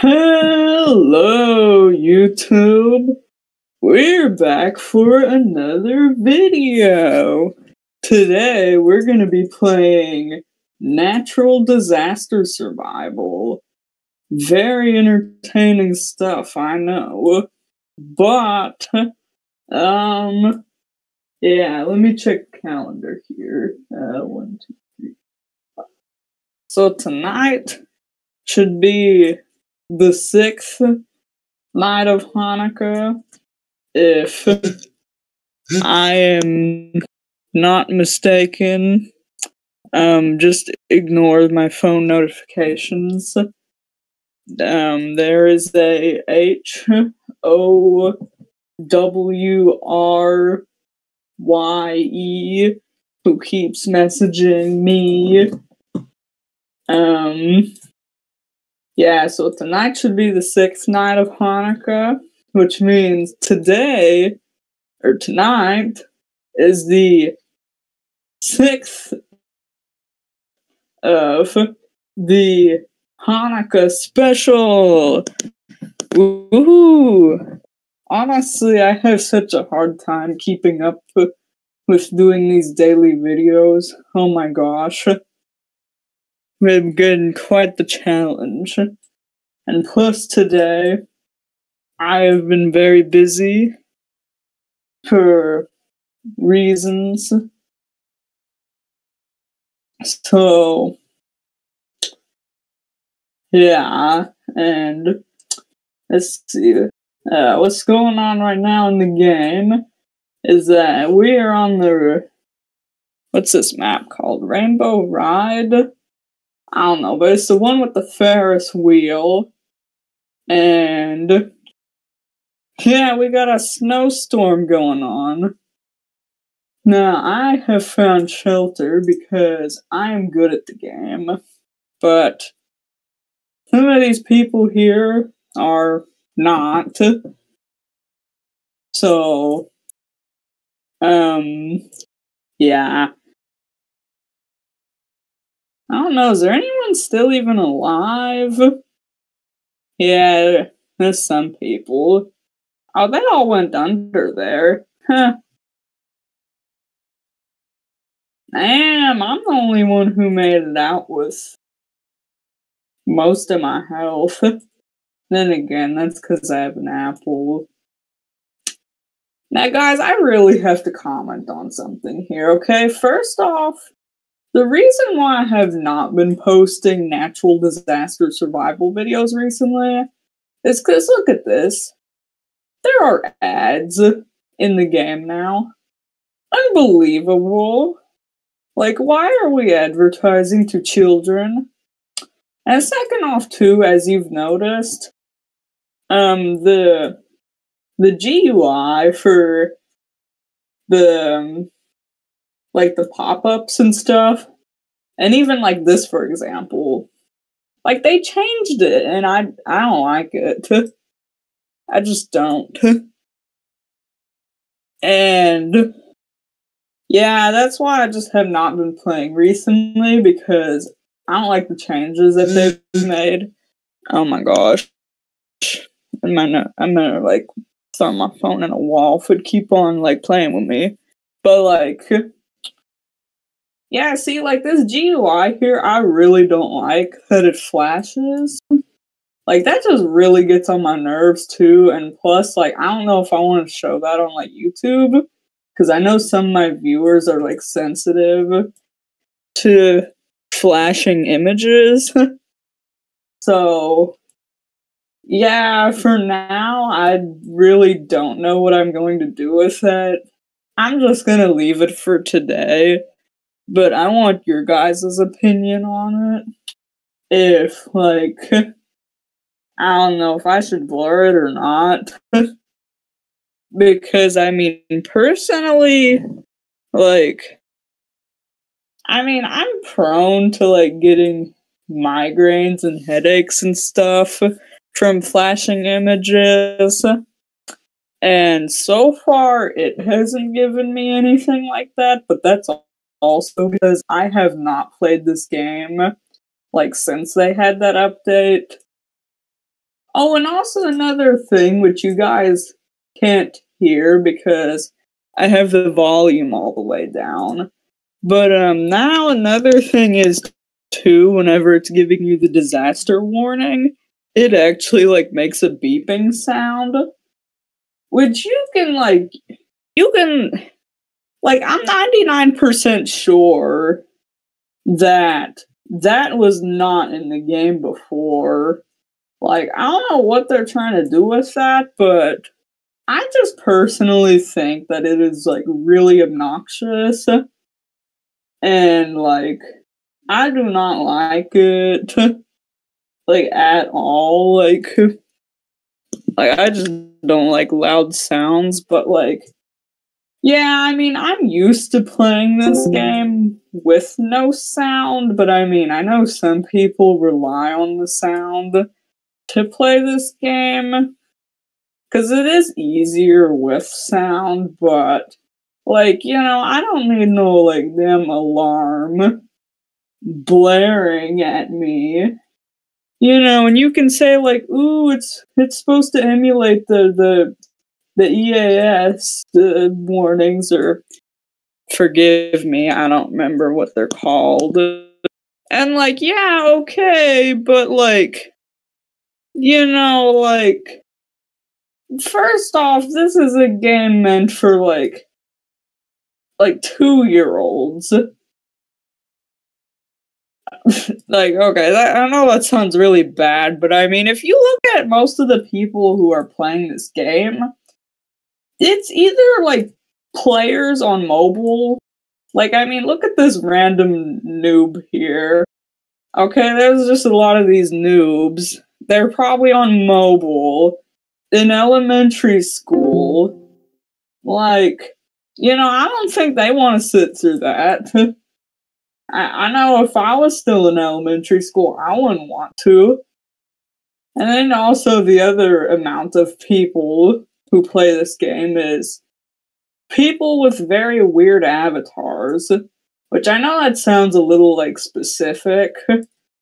Hello, YouTube. We're back for another video. Today, we're going to be playing Natural Disaster Survival. Very entertaining stuff, I know. But, um, yeah, let me check calendar here. Uh, one, two, three. So tonight should be the sixth night of Hanukkah, if I am not mistaken. Um, just ignore my phone notifications. Um, there is a H O W R Y E who keeps messaging me. Um, yeah, so tonight should be the sixth night of Hanukkah, which means today, or tonight, is the sixth of the Hanukkah special. Woohoo! Honestly, I have such a hard time keeping up with doing these daily videos. Oh my gosh been getting quite the challenge. And plus, today, I have been very busy for reasons. So, yeah, and let's see. Uh, what's going on right now in the game is that we are on the. What's this map called? Rainbow Ride? I don't know, but it's the one with the Ferris wheel. And yeah, we got a snowstorm going on. Now, I have found shelter because I am good at the game, but some of these people here are not. So, um, yeah. I don't know, is there anyone still even alive? Yeah, there's some people. Oh, they all went under there. Huh. Damn, I'm the only one who made it out with most of my health. then again, that's because I have an apple. Now, guys, I really have to comment on something here, okay? First off, the reason why I have not been posting natural disaster survival videos recently is because look at this. There are ads in the game now. Unbelievable. Like, why are we advertising to children? And second off, too, as you've noticed, um, the the GUI for the um, like the pop-ups and stuff. And even like this for example like they changed it and i i don't like it. I just don't. And yeah that's why i just have not been playing recently because i don't like the changes that they've made. Oh my gosh. I'm gonna i'm gonna like throw my phone in a wall if it keep on like playing with me. But like yeah, see, like this GUI here, I really don't like that it flashes. Like that just really gets on my nerves too. And plus, like, I don't know if I want to show that on like YouTube because I know some of my viewers are like sensitive to flashing images. so, yeah, for now, I really don't know what I'm going to do with it. I'm just gonna leave it for today but I want your guys' opinion on it. If, like, I don't know if I should blur it or not. because, I mean, personally, like, I mean, I'm prone to, like, getting migraines and headaches and stuff from flashing images. And so far, it hasn't given me anything like that, but that's also because I have not played this game like since they had that update. Oh, and also another thing which you guys can't hear because I have the volume all the way down. But um now another thing is too whenever it's giving you the disaster warning, it actually like makes a beeping sound which you can like you can like I'm 99% sure that that was not in the game before. Like I don't know what they're trying to do with that, but I just personally think that it is like really obnoxious. And like I do not like it like at all. Like like I just don't like loud sounds, but like yeah, I mean, I'm used to playing this game with no sound, but I mean, I know some people rely on the sound to play this game because it is easier with sound, but like, you know, I don't need no like damn alarm blaring at me. You know, and you can say like, "Ooh, it's it's supposed to emulate the the the EAS the warnings or forgive me, I don't remember what they're called. And like, yeah, okay, but like you know, like first off, this is a game meant for like like 2-year-olds. like okay that, i know that sounds really bad but i mean if you look at most of the people who are playing this game it's either like players on mobile. Like, I mean, look at this random noob here. Okay, there's just a lot of these noobs. They're probably on mobile in elementary school. Like, you know, I don't think they want to sit through that. I, I know if I was still in elementary school, I wouldn't want to. And then also the other amount of people who play this game is people with very weird avatars, which I know that sounds a little like specific,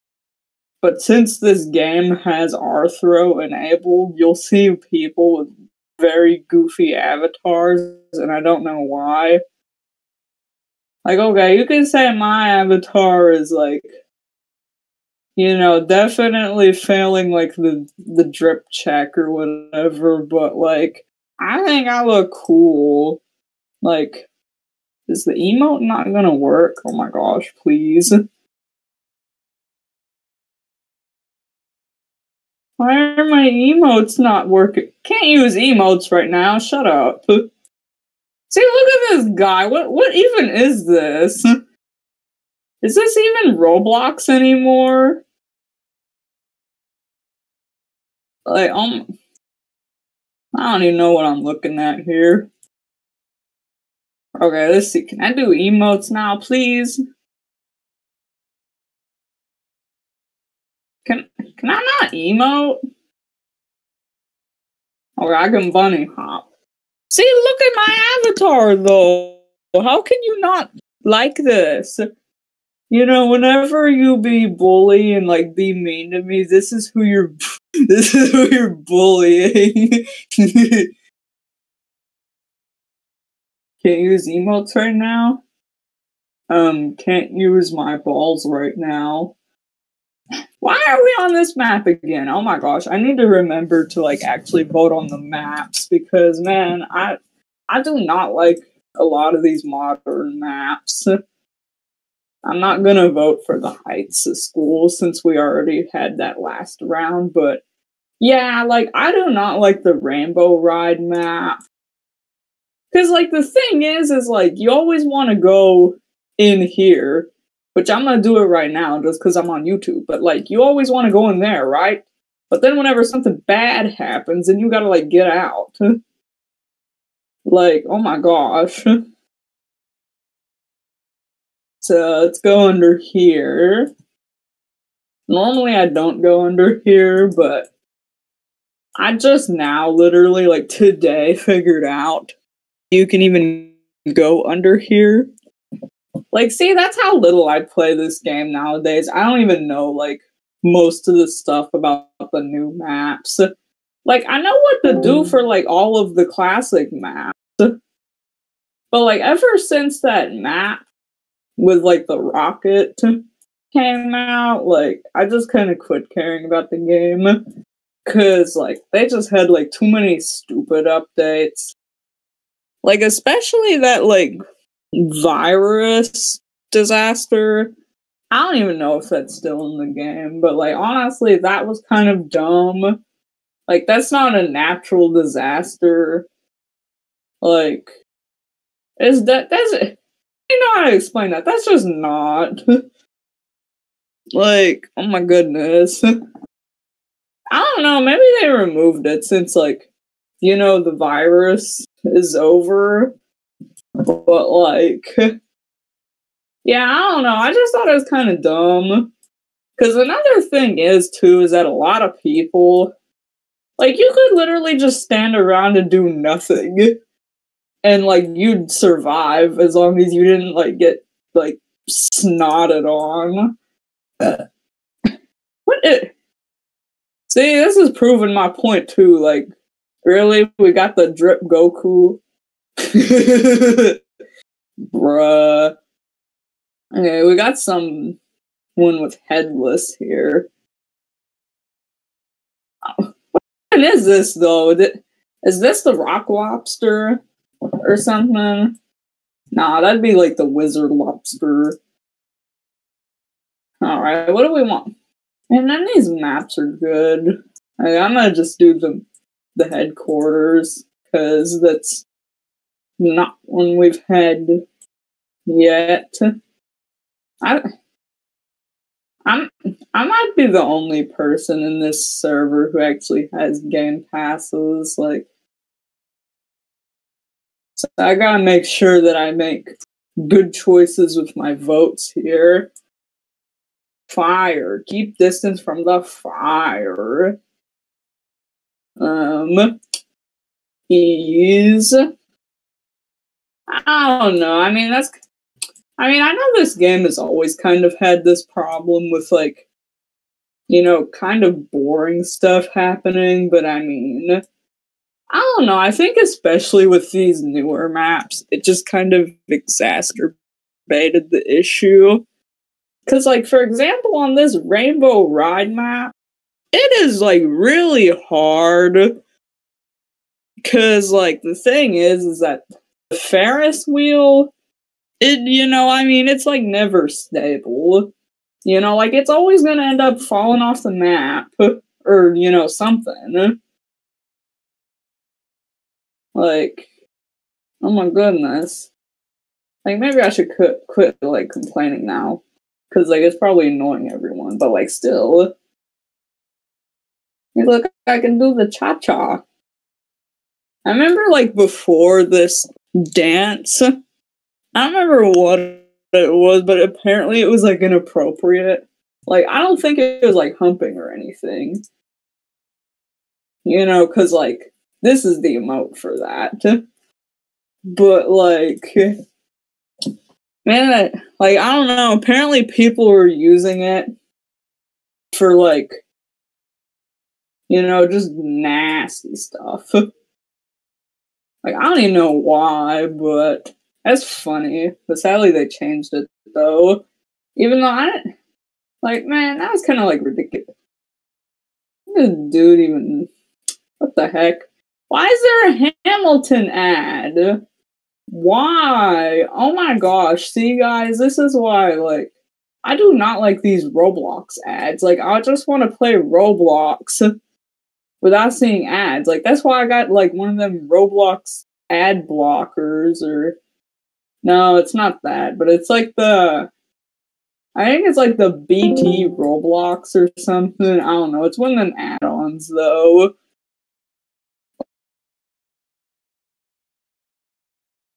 but since this game has Rthro enabled, you'll see people with very goofy avatars, and I don't know why. Like, okay, you can say my avatar is like you know, definitely failing like the the drip check or whatever, but like I think I look cool. Like is the emote not gonna work? Oh my gosh, please. Why are my emotes not working? Can't use emotes right now. Shut up. See, look at this guy. What what even is this? Is this even Roblox anymore? Like, um, I don't even know what I'm looking at here. Okay, let's see. Can I do emotes now, please? Can can I not emote? Okay, I can bunny hop. See, look at my avatar though. How can you not like this? You know, whenever you be bully and like be mean to me, this is who you're this is who you're bullying. can't use emotes right now. Um, can't use my balls right now. Why are we on this map again? Oh my gosh, I need to remember to like actually vote on the maps because man, I I do not like a lot of these modern maps. I'm not gonna vote for the Heights of school since we already had that last round, but yeah, like I do not like the Rainbow Ride map. Cause like the thing is, is like you always want to go in here, which I'm gonna do it right now just because I'm on YouTube. But like you always want to go in there, right? But then whenever something bad happens, and you gotta like get out. like, oh my gosh. So let's go under here. Normally I don't go under here, but I just now literally like today figured out you can even go under here. Like, see, that's how little I play this game nowadays. I don't even know like most of the stuff about the the new maps. Like I know what to do mm. for like all of the classic maps. But like ever since that map with like the rocket came out, like I just kind of quit caring about the game cuz like they just had like too many stupid updates. Like especially that like virus disaster. I don't even know if that's still in the game, but like honestly, that was kind of dumb. Like that's not a natural disaster. Like is that that's you know how to explain that. That's just not like oh my goodness. I don't know, maybe they removed it since like you know the virus is over. But like yeah, I don't know. I just thought it was kind of dumb. Because another thing is, too, is that a lot of people, like, you could literally just stand around and do nothing. And, like, you'd survive as long as you didn't, like, get, like, snotted on. what? It, see, this is proving my point, too. Like, really? We got the drip Goku? Bruh. Okay, we got some one with headless here. what is this though? Is this the rock lobster or something? Nah, that'd be like the wizard lobster. Alright, what do we want? And then these maps are good. I, I'm gonna just do the the headquarters because that's not one we've had yet. I I'm I might be the only person in this server who actually has game passes. Like, so I gotta make sure that I make good choices with my votes here. Fire. Keep distance from the fire. Um, is I don't know. I mean, that's I mean, I know this game has always kind of had this problem with like, you know, kind of boring stuff happening, but I mean, I don't know. I think especially with these newer maps, it just kind of exacerbated the issue. Because, like, for example, on this Rainbow Ride map, it is like really hard. Because, like, the thing is, is that the Ferris wheel it you know i mean it's like never stable you know like it's always gonna end up falling off the map or you know something like oh my goodness like maybe i should quit, quit like complaining now because like it's probably annoying everyone but like still hey, look i can do the cha-cha i remember like before this dance I don't remember what it was, but apparently it was like inappropriate. Like, I don't think it was like humping or anything. You know, because like, this is the emote for that. But like, man, like, I don't know. Apparently people were using it for like, you know, just nasty stuff. like, I don't even know why, but that's funny, but sadly they changed it though. Even though I like, man, that was kind of like ridiculous. Dude even, what the heck? Why is there a Hamilton ad? Why? Oh my gosh! See, guys, this is why. Like, I do not like these Roblox ads. Like, I just want to play Roblox without seeing ads. Like, that's why I got like one of them Roblox ad blockers or no, it's not that, but it's like the I think it's like the BT Roblox or something. I don't know. It's one of them add-ons though.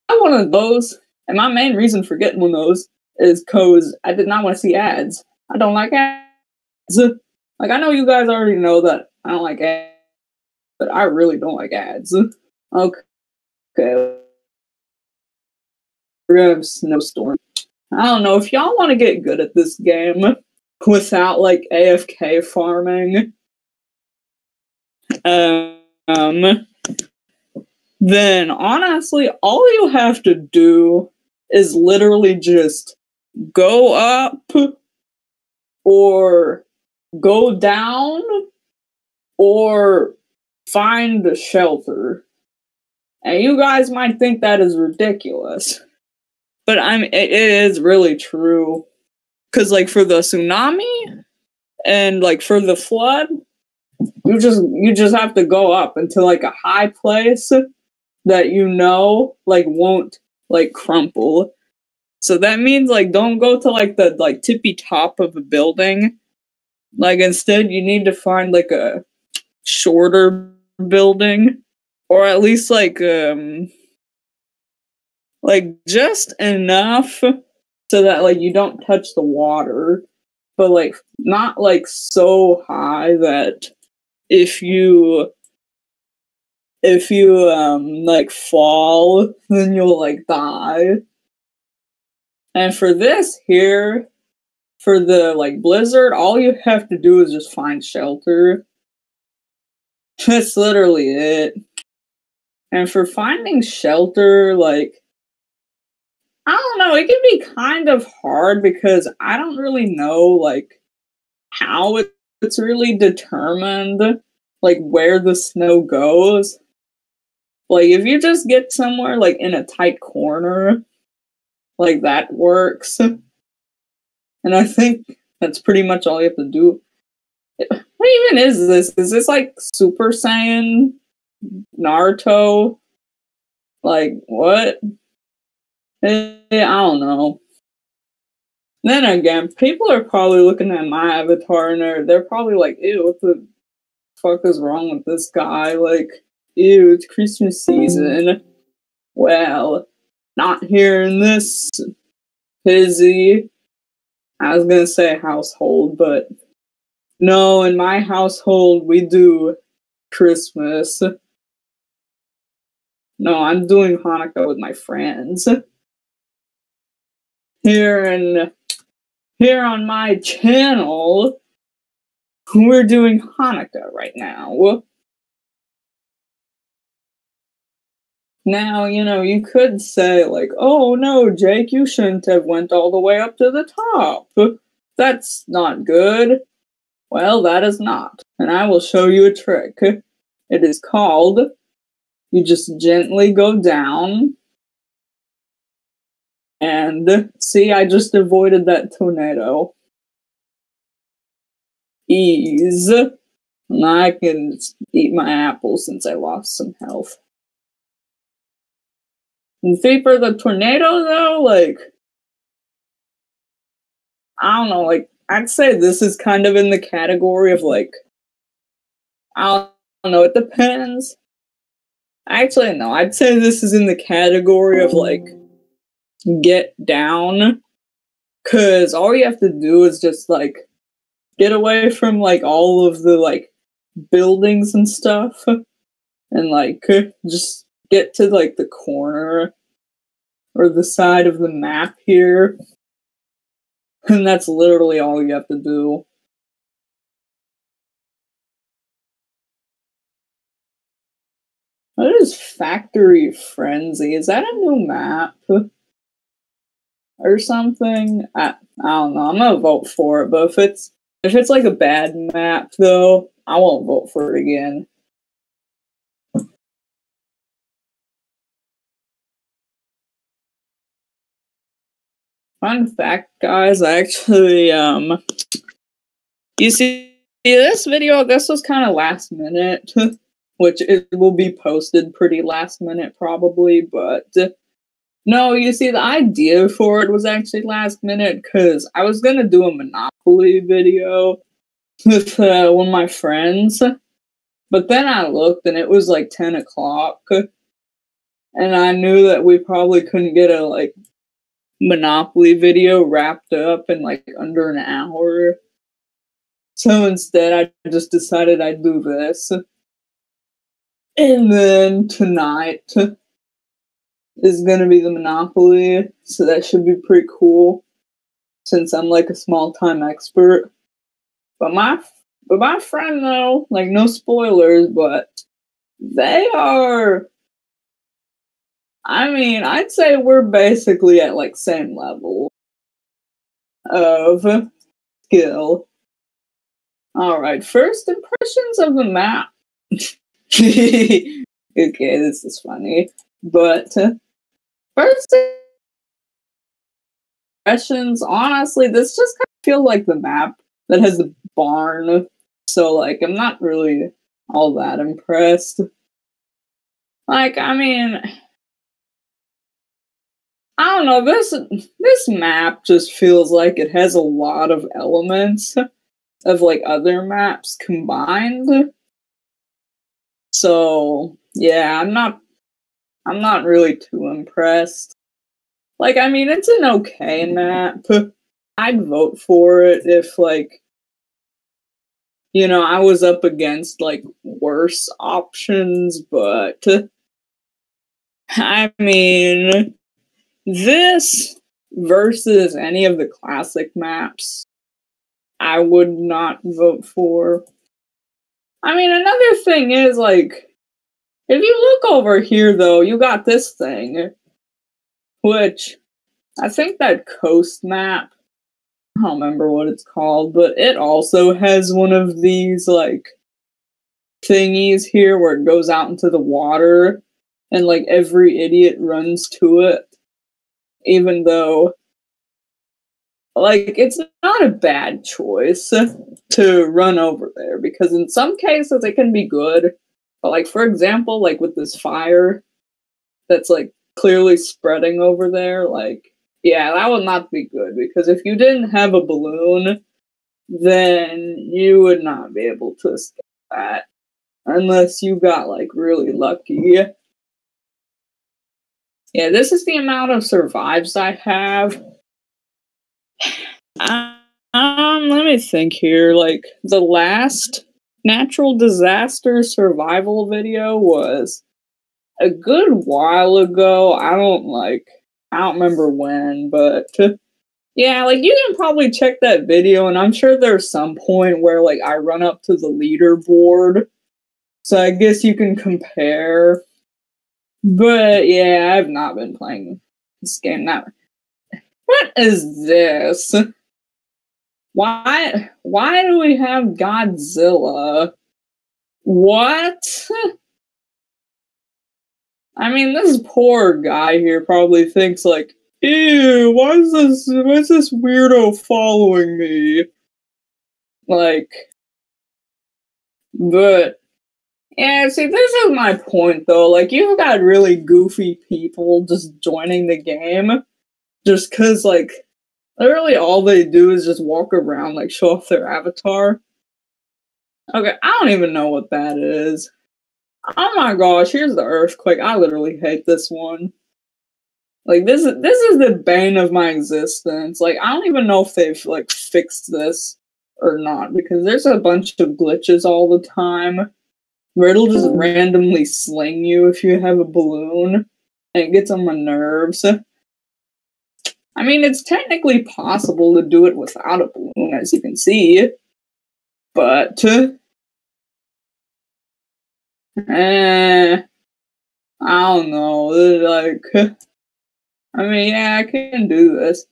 I one of those, and my main reason for getting one of those is because I did not want to see ads. I don't like ads. Like I know you guys already know that I don't like ads, but I really don't like ads. Okay. Okay of snowstorm. I don't know if y'all want to get good at this game without like AFK farming. um, then honestly, all you have to do is literally just go up or go down or find a shelter. And you guys might think that is ridiculous. But I'm it, it is really true. Cause like for the tsunami and like for the flood, you just you just have to go up into like a high place that you know like won't like crumple. So that means like don't go to like the like tippy top of a building. Like instead you need to find like a shorter building or at least like um like just enough so that like you don't touch the water but like not like so high that if you if you um like fall then you'll like die. And for this here for the like blizzard all you have to do is just find shelter. That's literally it. And for finding shelter like i don't know it can be kind of hard because i don't really know like how it, it's really determined like where the snow goes like if you just get somewhere like in a tight corner, like that works. And I think that's pretty much all you have to do. What even is this? Is this like Super Saiyan Naruto? Like what? Eh, I don't know. Then again, people are probably looking at my avatar and they're, they're probably like, ew, what the fuck is wrong with this guy? Like, ew, it's Christmas season. Well, not here in this busy, I was gonna say household, but no, in my household we do Christmas. No, I'm doing Hanukkah with my friends. Here and here on my channel, we're doing Hanukkah right now. Now, you know, you could say like, "Oh no, Jake, you shouldn't have went all the way up to the top. That's not good." Well, that is not. And I will show you a trick. It is called you just gently go down and see, I just avoided that tornado. Ease. And I can eat my apple since I lost some health. See for the tornado though, like I don't know, like I'd say this is kind of in the category of like I don't know, it depends. Actually no, I'd say this is in the category of like get down. Cause all you have to do is just like get away from like all of the like buildings and stuff and like just get to like the corner or the side of the map here. And that's literally all you have to do. What is Factory Frenzy? Is that a new map? Or something? I, I don't know. I'm gonna vote for it, but if it's if it's like a bad map though, I won't vote for it again. Fun fact, guys, I actually, um, you see this video, this was kind of last minute, which it will be posted pretty last minute probably, but no, you see, the idea for it was actually last minute because I was gonna do a Monopoly video with uh, one of my friends, but then I looked and it was like 10 o'clock, and I knew that we probably couldn't get a like Monopoly video wrapped up in like under an hour. So instead, I just decided I'd do this. And then tonight is going to be the Monopoly, so that should be pretty cool since I'm like a small time expert. But my But my friend, though, like, no spoilers, but they are. I mean, I'd say we're basically at like same level of skill. All right, first impressions of the map. okay, this is funny, but first impressions. Honestly, this just kind of feel like the map that has the barn. So like, I'm not really all that impressed. Like, I mean, I don't know. This this map just feels like it has a lot of elements of like other maps combined. So yeah, I'm not I'm not really too impressed. Like, I mean, it's an okay map. I'd vote for it if like you know, I was up against like worse options, but I mean, this versus any of the classic maps, I would not vote for. I mean, another thing is like, if you look over here though, you got this thing, which I think that coast map I don't remember what it's called, but it also has one of these like thingies here where it goes out into the water and like every idiot runs to it. Even though like it's not a bad choice to run over there because in some cases it can be good. But like for example, like with this fire that's like clearly spreading over there, like yeah, that would not be good because if you didn't have a balloon, then you would not be able to escape that unless you got like really lucky. Yeah, this is the amount of survives I have. Um, let me think here. Like the last natural disaster survival video was a good while ago. I don't like I don't remember when, but yeah, like you can probably check that video, and I'm sure there's some point where like I run up to the leaderboard, so I guess you can compare. But yeah, I've not been playing this game. Now, what is this? Why? Why do we have Godzilla? What? I mean, this poor guy here probably thinks like, "Ew, why is this? Why is this weirdo following me?" Like, but yeah, see, this is my point though. Like, you've got really goofy people just joining the game, just cause like literally all they do is just walk around, like show off their avatar. Okay, I don't even know what that is. Oh my gosh, here's the earthquake. I literally hate this one. Like this is this is the bane of my existence. Like I don't even know if they've like fixed this or not because there's a bunch of glitches all the time it'll just randomly sling you if you have a balloon and it gets on my nerves. I mean, it's technically possible to do it without a balloon, as you can see, but Eh, I don't know. Like, I mean, yeah, I can do this.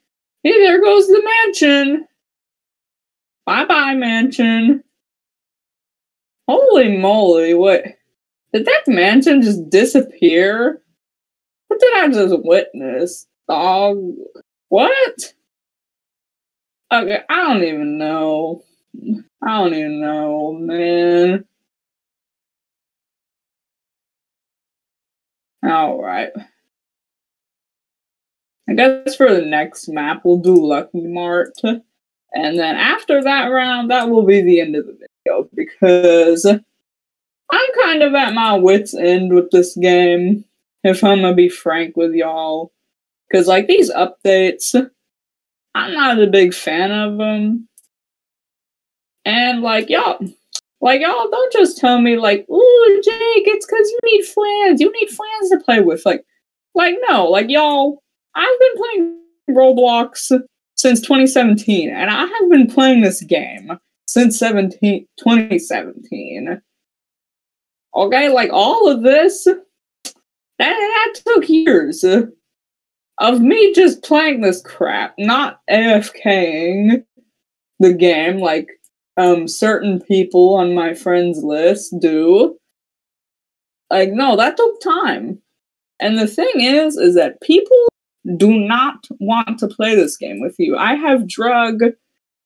Hey, there goes the mansion. Bye bye, mansion. Holy moly, what? Did that mansion just disappear? What did I just witness? Dog. What? Okay, I don't even know. I don't even know, man. All right. I guess for the next map, we'll do Lucky Mart. And then after that round, that will be the end of the video because I'm kind of at my wits' end with this game, if I'm gonna be frank with y'all. Because, like, these updates, I'm not a big fan of them. And, like, y'all, like, y'all don't just tell me, like, ooh, Jake, it's because you need friends. You need friends to play with. Like, like no, like, y'all, I've been playing Roblox since 2017, and I have been playing this game since since 17, 2017. Okay, like all of this, that, that took years of me just playing this crap, not AFKing the game like um certain people on my friends list do. Like, no, that took time. And the thing is, is that people do not want to play this game with you. I have drug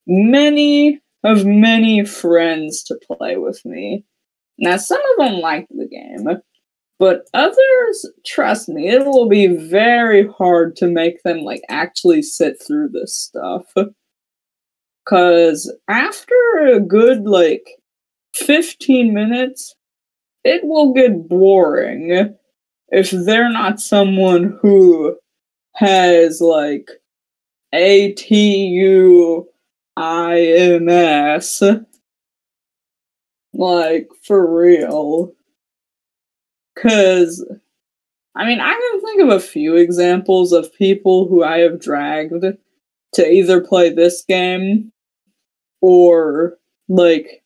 many of many friends to play with me. Now, some of them like the game, but others, trust me, it will be very hard to make them like actually sit through this stuff. Cause after a good like 15 minutes, it will get boring if they're not someone who has like A T U I M S. Like, for real. Cause, I mean, I can think of a few examples of people who I have dragged to either play this game or, like,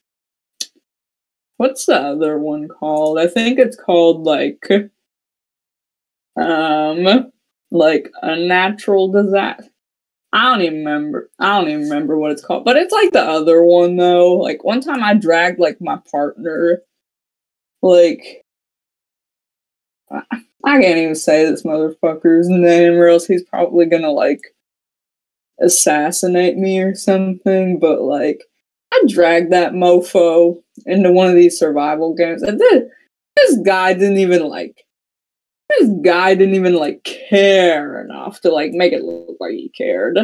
what's the other one called? I think it's called, like, um, like a natural disaster. I don't even remember. I don't even remember what it's called, but it's like the other one though. Like one time I dragged like my partner, like I, can't even say this motherfucker's name, or else he's probably gonna like assassinate me or something. But like I dragged that mofo into one of these survival games, and then this guy didn't even like this guy didn't even like care enough to like make it look like he cared.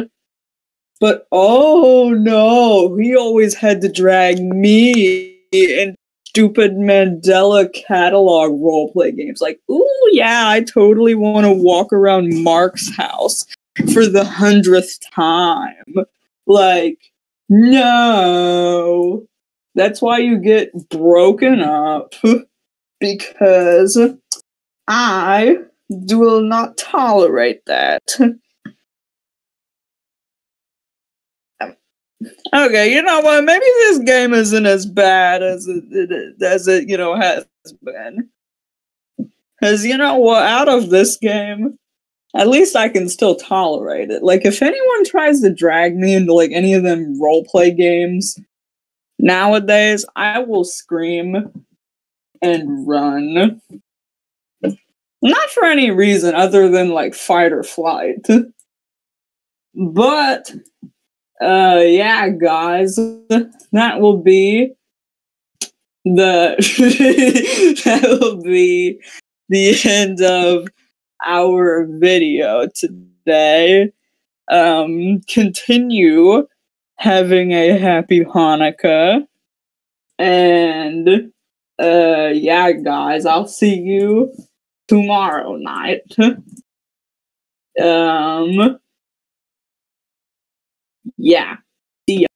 But oh no, he always had to drag me in stupid Mandela catalog roleplay games. Like, ooh yeah, I totally want to walk around Mark's house for the hundredth time. Like, no. That's why you get broken up. because I will not tolerate that. okay, you know what? Maybe this game isn't as bad as it, as it you know has been. Because you know what? Out of this game, at least I can still tolerate it. Like if anyone tries to drag me into like any of them roleplay games nowadays, I will scream and run. Not for any reason other than like fight or flight. But uh yeah, guys, that will be the that will be the end of our video today. Um continue having a happy Hanukkah. And uh yeah, guys, I'll see you tomorrow night. um, yeah. See ya.